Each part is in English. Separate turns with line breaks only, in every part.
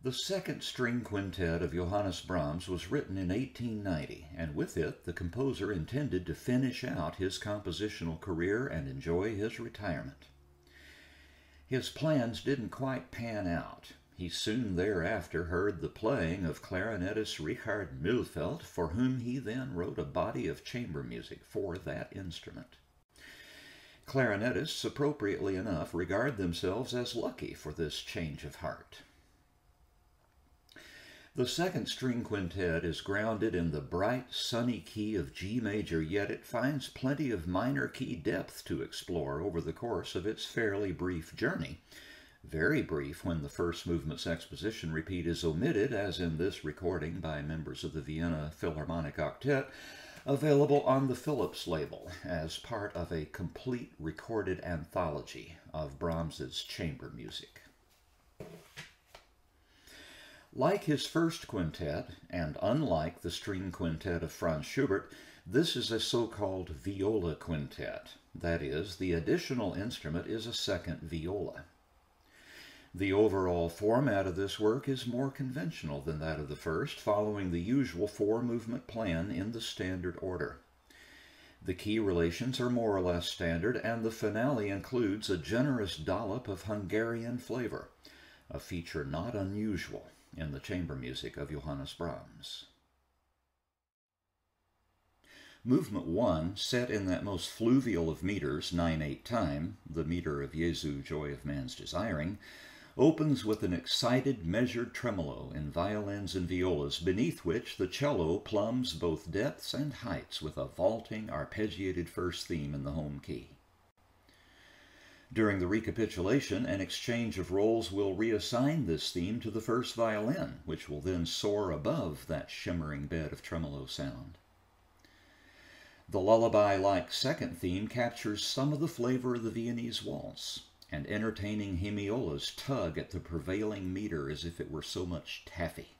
The second string quintet of Johannes Brahms was written in 1890, and with it the composer intended to finish out his compositional career and enjoy his retirement. His plans didn't quite pan out. He soon thereafter heard the playing of clarinetist Richard Mühlfeld, for whom he then wrote a body of chamber music for that instrument. Clarinetists, appropriately enough, regard themselves as lucky for this change of heart. The second string quintet is grounded in the bright, sunny key of G major, yet it finds plenty of minor key depth to explore over the course of its fairly brief journey. Very brief when the first movement's exposition repeat is omitted, as in this recording by members of the Vienna Philharmonic Octet, available on the Philips label as part of a complete recorded anthology of Brahms's chamber music. Like his first quintet, and unlike the string quintet of Franz Schubert, this is a so-called viola quintet. That is, the additional instrument is a second viola. The overall format of this work is more conventional than that of the first, following the usual four-movement plan in the standard order. The key relations are more or less standard, and the finale includes a generous dollop of Hungarian flavor, a feature not unusual in the chamber music of Johannes Brahms. Movement 1, set in that most fluvial of meters, 9-8 time, the meter of Jesu, joy of man's desiring, opens with an excited, measured tremolo in violins and violas, beneath which the cello plumbs both depths and heights with a vaulting, arpeggiated first theme in the home key. During the recapitulation, an exchange of roles will reassign this theme to the first violin, which will then soar above that shimmering bed of tremolo sound. The lullaby-like second theme captures some of the flavor of the Viennese waltz, and entertaining hemiolas tug at the prevailing meter as if it were so much taffy.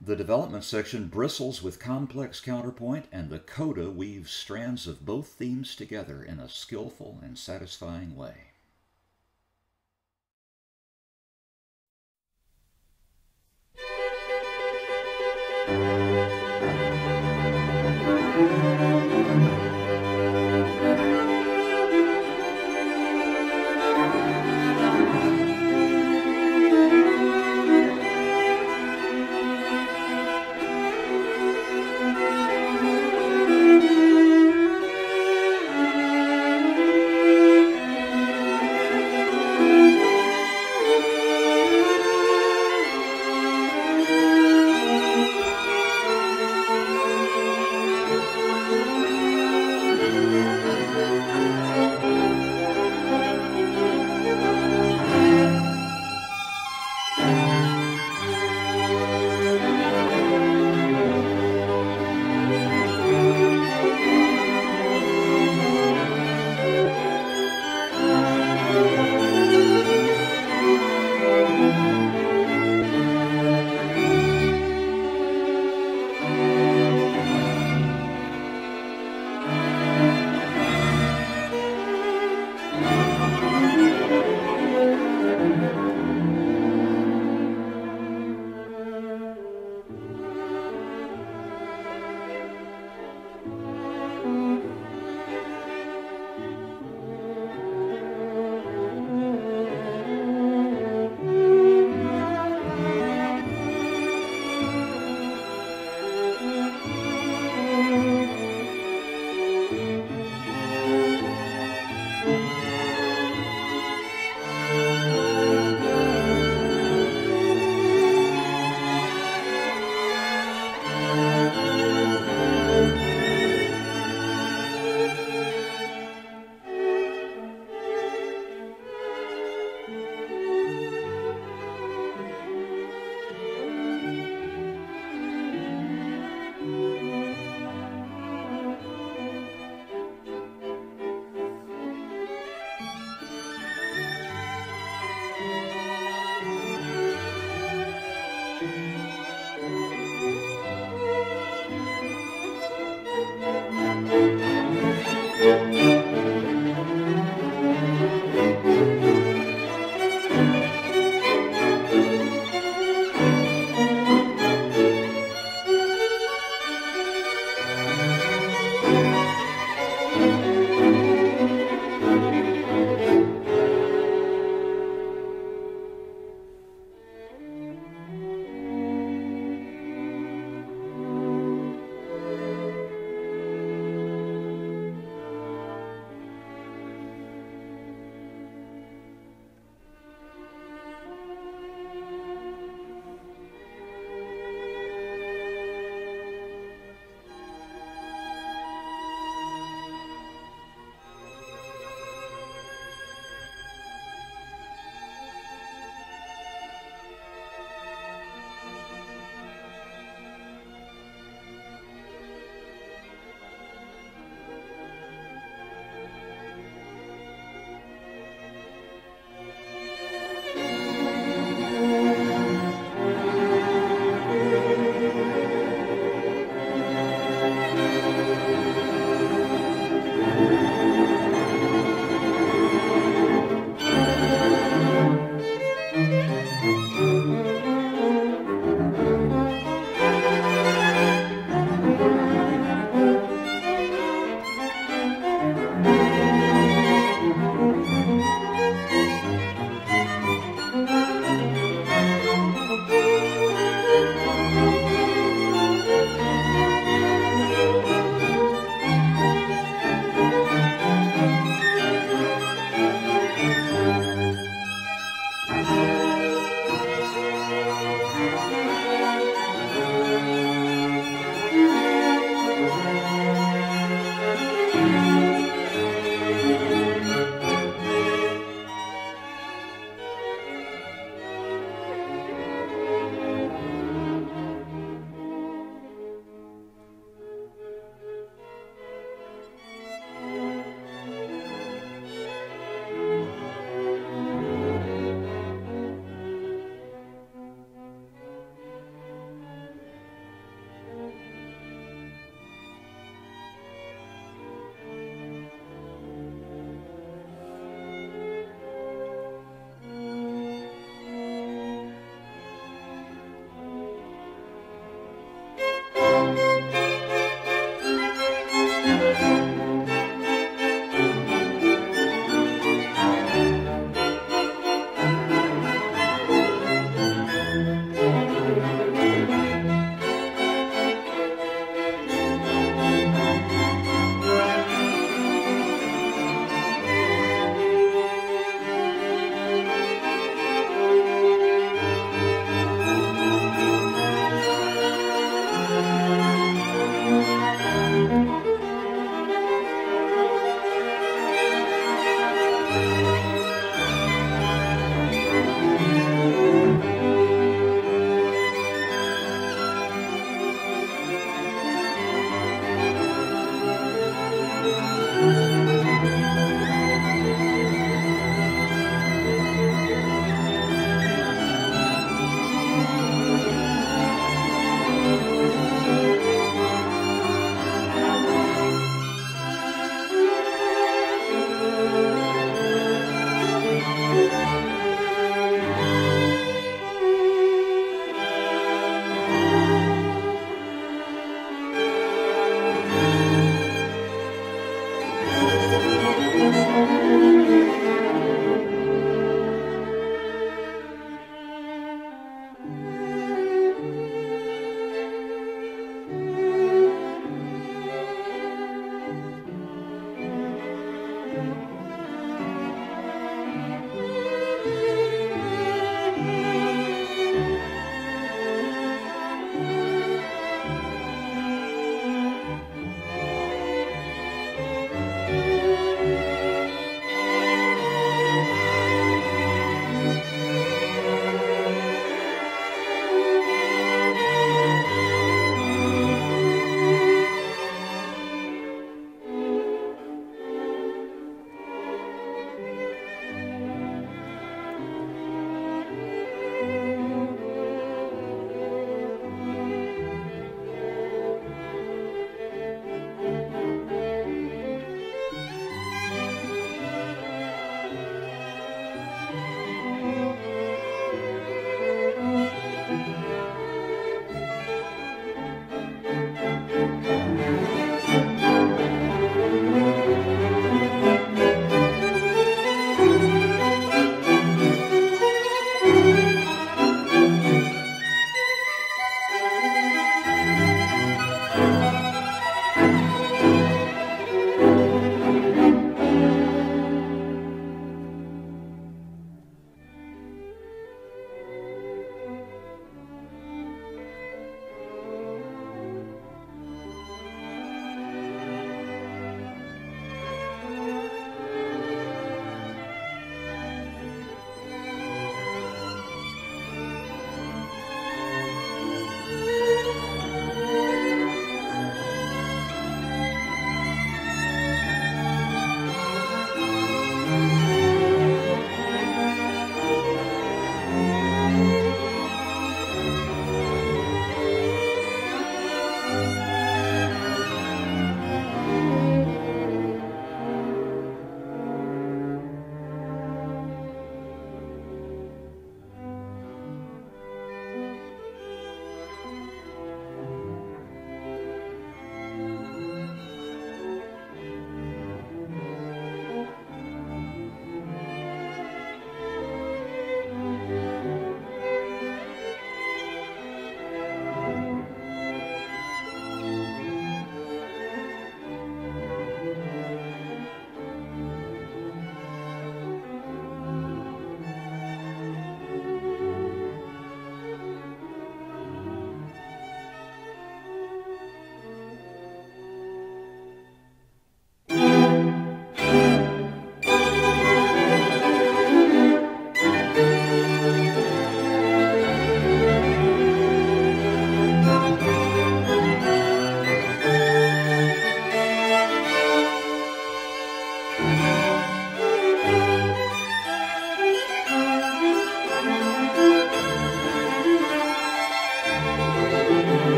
The development section bristles with complex counterpoint, and the coda weaves strands of both themes together in a skillful and satisfying way.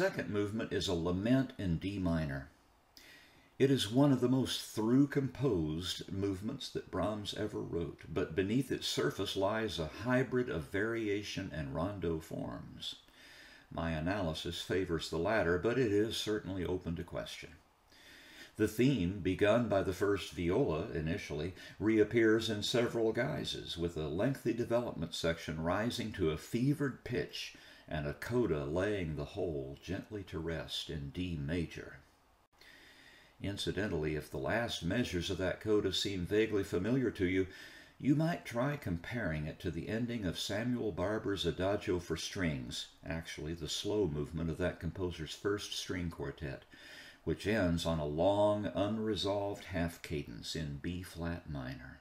Second movement is a lament in D minor. It is one of the most through composed movements that Brahms ever wrote, but beneath its surface lies a hybrid of variation and rondo forms. My analysis favors the latter, but it is certainly open to question. The theme, begun by the first viola initially, reappears in several guises, with a lengthy development section rising to a fevered pitch and a coda laying the whole gently to rest in D major. Incidentally, if the last measures of that coda seem vaguely familiar to you, you might try comparing it to the ending of Samuel Barber's Adagio for Strings, actually the slow movement of that composer's first string quartet, which ends on a long, unresolved half cadence in B flat minor.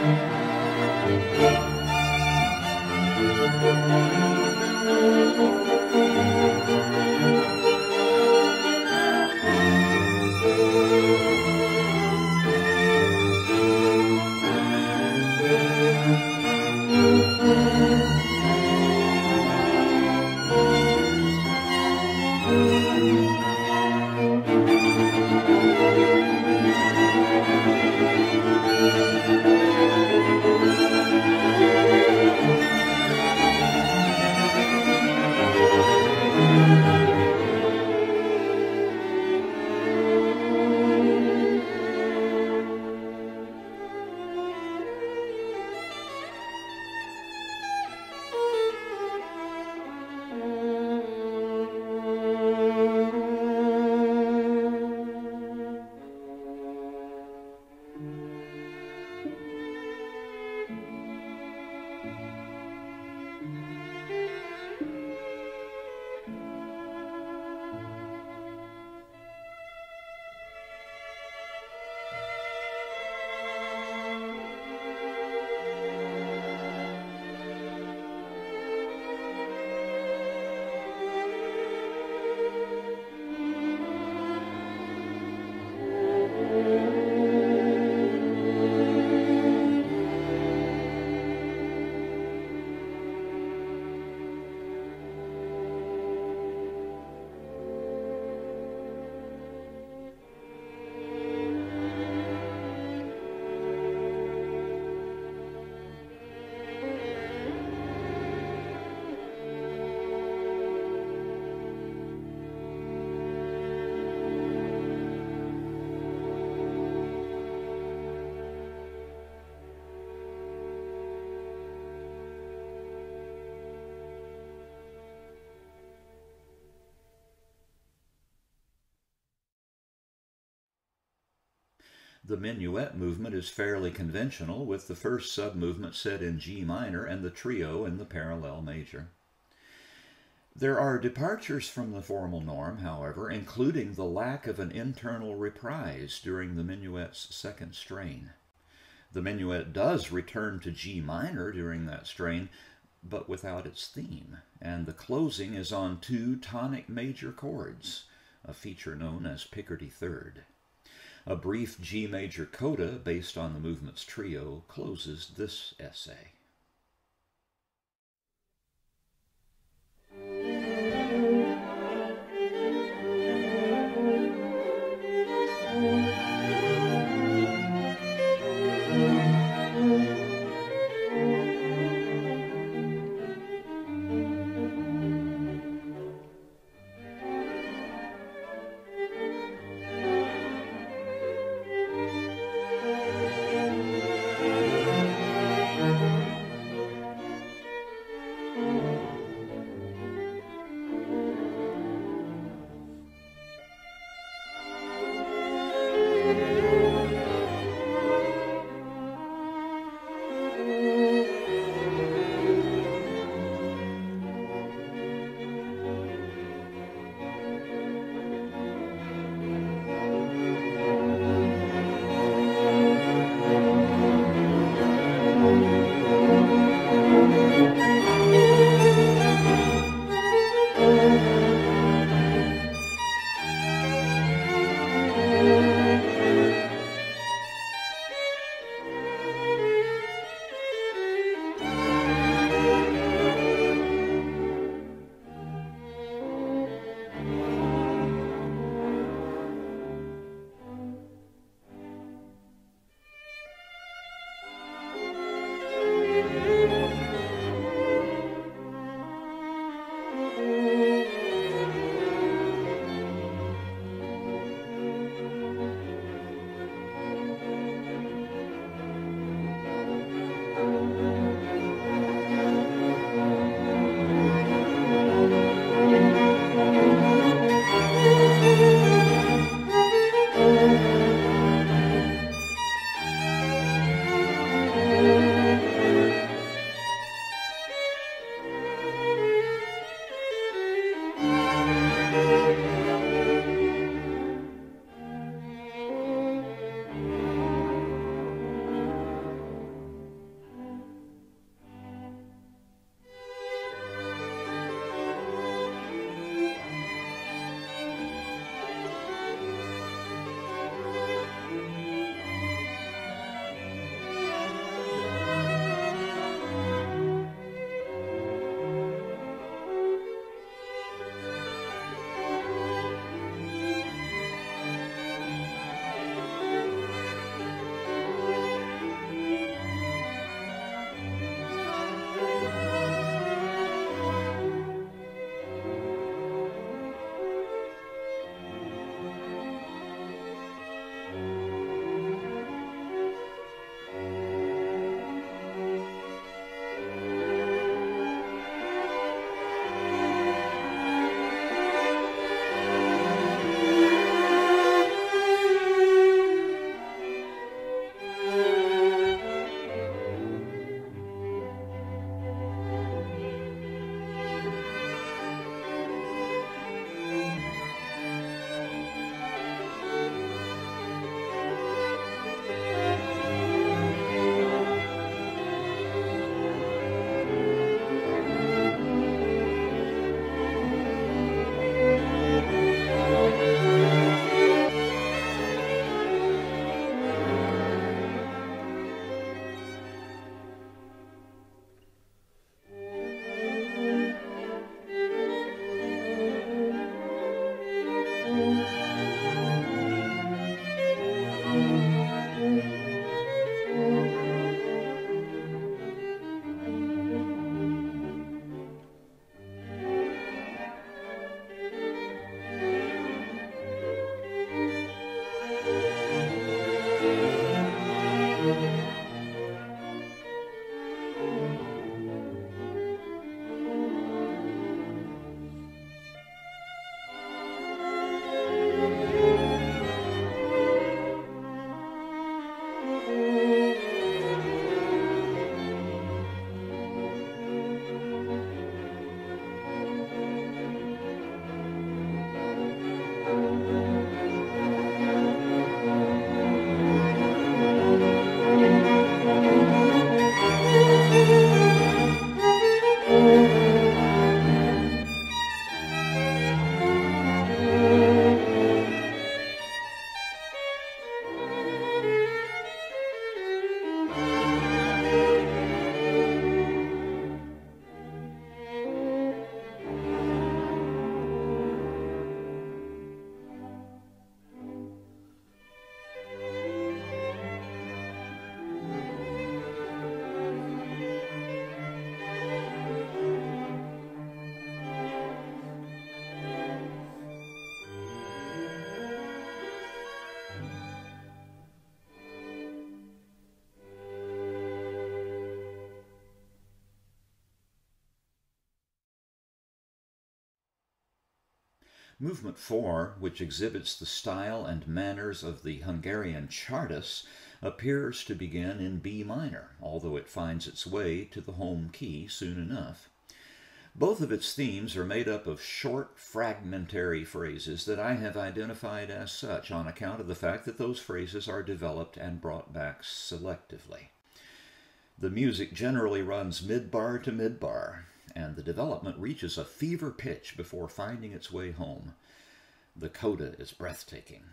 Thank you. The minuet movement is fairly conventional, with the first sub-movement set in G minor and the trio in the parallel major. There are departures from the formal norm, however, including the lack of an internal reprise during the minuet's second strain. The minuet does return to G minor during that strain, but without its theme, and the closing is on two tonic major chords, a feature known as Picardy third. A brief G major coda based on the movement's trio closes this essay. Movement 4, which exhibits the style and manners of the Hungarian Csárdas, appears to begin in B minor, although it finds its way to the home key soon enough. Both of its themes are made up of short, fragmentary phrases that I have identified as such on account of the fact that those phrases are developed and brought back selectively. The music generally runs mid-bar to mid-bar, and the development reaches a fever pitch before finding its way home. The coda is breathtaking.